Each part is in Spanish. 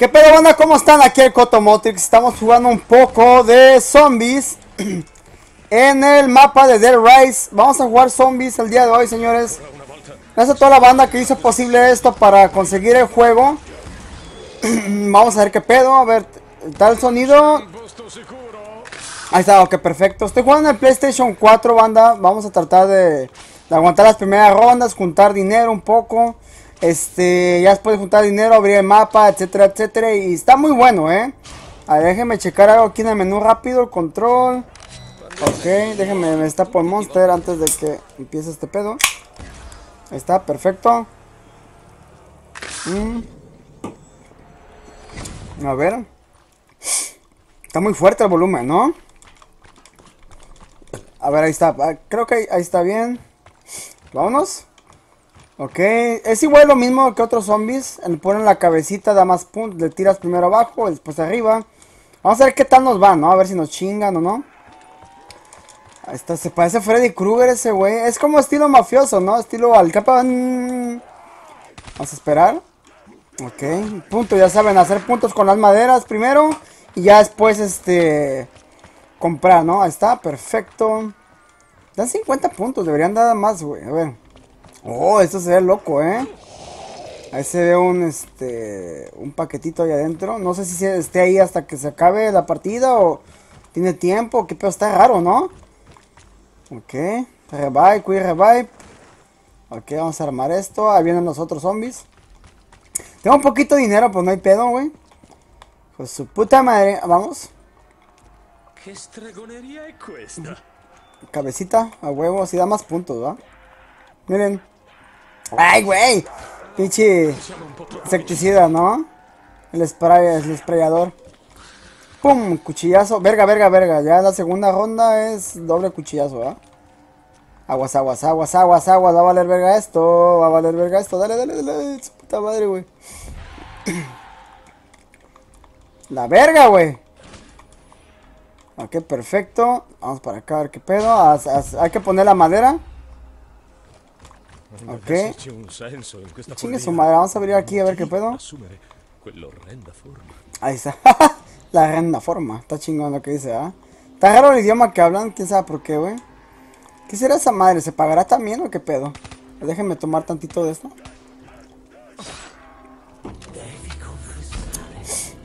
¿Qué pedo, banda? ¿Cómo están? Aquí el Cotomotrix. Estamos jugando un poco de zombies en el mapa de Dead Rise. Vamos a jugar zombies el día de hoy, señores. Gracias a toda la banda que hizo posible esto para conseguir el juego. Vamos a ver qué pedo. A ver, tal sonido. Ahí está, ok, perfecto. Estoy jugando en el PlayStation 4, banda. Vamos a tratar de, de aguantar las primeras rondas, juntar dinero un poco. Este, ya de juntar dinero, abrir el mapa, etcétera, etcétera. Y está muy bueno, eh. A ver, déjenme checar algo aquí en el menú rápido, control. Ok, déjenme, me está por Monster antes de que empiece este pedo. Ahí está, perfecto. Mm. A ver. Está muy fuerte el volumen, ¿no? A ver, ahí está. Ah, creo que ahí está bien. Vámonos. Ok, es igual lo mismo que otros zombies. Le ponen la cabecita, da más puntos. Le tiras primero abajo, después arriba. Vamos a ver qué tal nos va, ¿no? A ver si nos chingan o no. Ahí está, se parece a Freddy Krueger ese güey. Es como estilo mafioso, ¿no? Estilo al capa. Vamos a esperar. Ok, punto, ya saben, hacer puntos con las maderas primero. Y ya después, este... Comprar, ¿no? Ahí está, perfecto. Dan 50 puntos, deberían dar más, güey. A ver. Oh, esto se ve loco, ¿eh? Ahí se ve un, este, un paquetito ahí adentro. No sé si esté ahí hasta que se acabe la partida o tiene tiempo. Qué pedo, está raro, ¿no? Ok. Revive, quick revive. Ok, vamos a armar esto. Ahí vienen los otros zombies. Tengo un poquito de dinero, pues no hay pedo, güey. Pues su puta madre. Vamos. Che stregoneria è questa? Cabecita, a huevo. Así da más puntos, ¿va? Miren. ¡Ay, güey! Pinche insecticida, ¿no? El spray, el sprayador. ¡Pum! Cuchillazo. Verga, verga, verga. Ya la segunda ronda es doble cuchillazo, ¿ah? Aguas, aguas, aguas, aguas, aguas. Va a valer verga esto. Va a valer verga esto. Dale, dale, dale. Su puta madre, güey. La verga, güey. Ok, perfecto. Vamos para acá a ver qué pedo. Hay que poner la madera. Ok. Chingue su madre, vamos a abrir aquí a ver qué pedo. Ahí está. la renda forma. Está chingón lo que dice, ¿ah? Está raro el idioma que hablan, quién sabe por qué, güey. ¿Qué será esa madre? ¿Se pagará también o qué pedo? Déjenme tomar tantito de esto.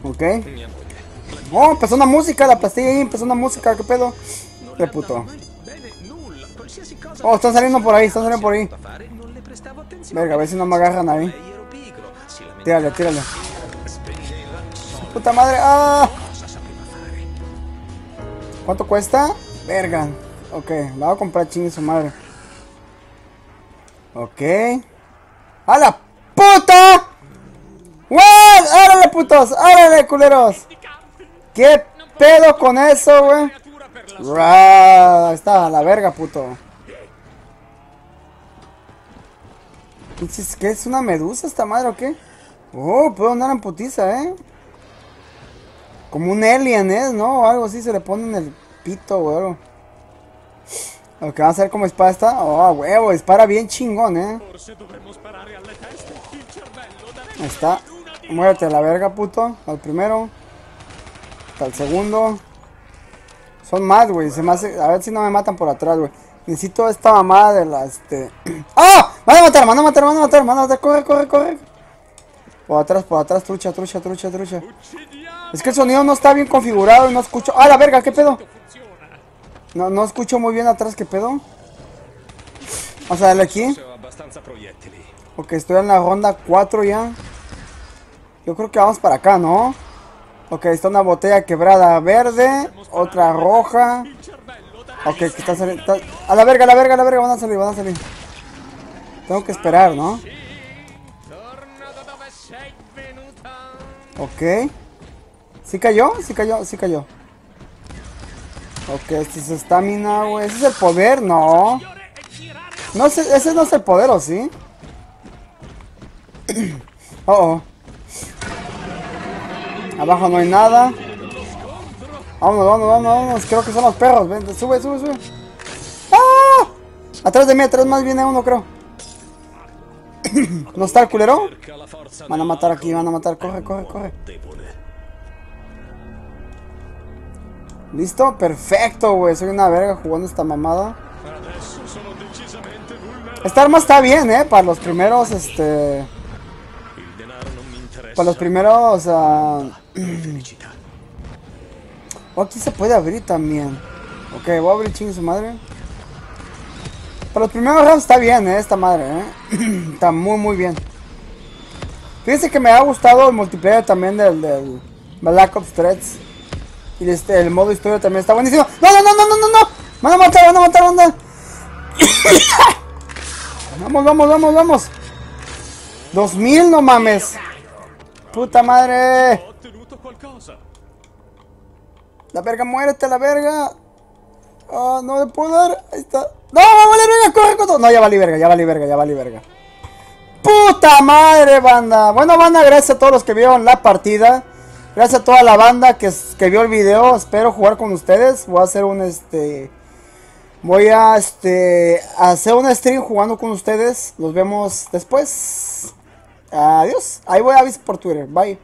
Ok. Oh, empezó una música, la pastilla ahí, empezó una música, qué pedo. Qué puto. Oh, están saliendo por ahí, están saliendo por ahí. Verga, a ver si no me agarran ahí. Tírale, tírale. Puta madre, ah. ¿Cuánto cuesta? Verga. Ok, la voy a comprar chingue su madre. Ok. ¡A la puta! ¡What! ¡Árale, putos! ¡Árale, culeros! ¿Qué pedo con eso, güey? Ahí está, a la verga, puto. ¿Qué es una medusa esta madre o qué? Oh, puedo andar en putiza, eh. Como un alien, ¿eh? ¿No? O algo así se le pone en el pito, güey. Lo que vamos a ver cómo dispara esta. Oh, huevo, dispara bien chingón, ¿eh? Ahí está. Muévete a la verga, puto. Al primero. Hasta el segundo. Son más, güey. Se me. A ver si no me matan por atrás, güey. Necesito esta mamada de la, este... ¡Ah! ¡Van a matar, van a matar, van a matar, van a matar! ¡Corre, corre, corre! Por atrás, por atrás, trucha, trucha, trucha, trucha. Es que el sonido no está bien configurado y no escucho... ¡Ah, la verga! ¿Qué pedo? No, no escucho muy bien atrás, ¿qué pedo? Vamos a darle aquí. Ok, estoy en la ronda 4 ya. Yo creo que vamos para acá, ¿no? Ok, está una botella quebrada verde, otra roja. Ok, que está saliendo. A la verga, a la verga, a la verga, van a salir, van a salir. Tengo que esperar, ¿no? Ok. ¿Sí cayó? Sí cayó, sí cayó. Ok, este es estamina, güey. ¿Ese es el poder? No. No, ese, ese no es el poder, ¿o sí? Oh, oh. Abajo no hay nada. Vámonos, vámonos, vámonos, vámonos. Creo que son los perros. Ven, sube, sube, sube. ¡Ah! Atrás de mí, atrás más viene uno, creo. ¿No está el culero? Van a matar aquí, van a matar. Corre, corre, corre. ¿Listo? Perfecto, güey. Soy una verga jugando esta mamada. Esta arma está bien, ¿eh? Para los primeros, este... Para los primeros... ah, Aquí se puede abrir también. Ok, voy a abrir chingue su madre. Para los primeros rounds está bien, ¿eh? Esta madre, ¿eh? está muy, muy bien. Fíjense que me ha gustado el multiplayer también del, del Black Ops 3. Y este, el modo historia también está buenísimo. ¡No, no, no, no, no, no! no! ¡Van a matar, van a matar, van a Vamos, vamos, vamos, vamos. 2000, no mames. Puta madre. La verga, muérete, la verga. Ah, no le puedo dar. Ahí está. No, va a valer verga, corre con todo. No, ya valí verga, ya valí verga, ya valí verga. Puta madre, banda. Bueno, banda, gracias a todos los que vieron la partida. Gracias a toda la banda que, que vio el video. Espero jugar con ustedes. Voy a hacer un este. Voy a este. hacer un stream jugando con ustedes. Nos vemos después. Adiós. Ahí voy a avisar por Twitter. Bye.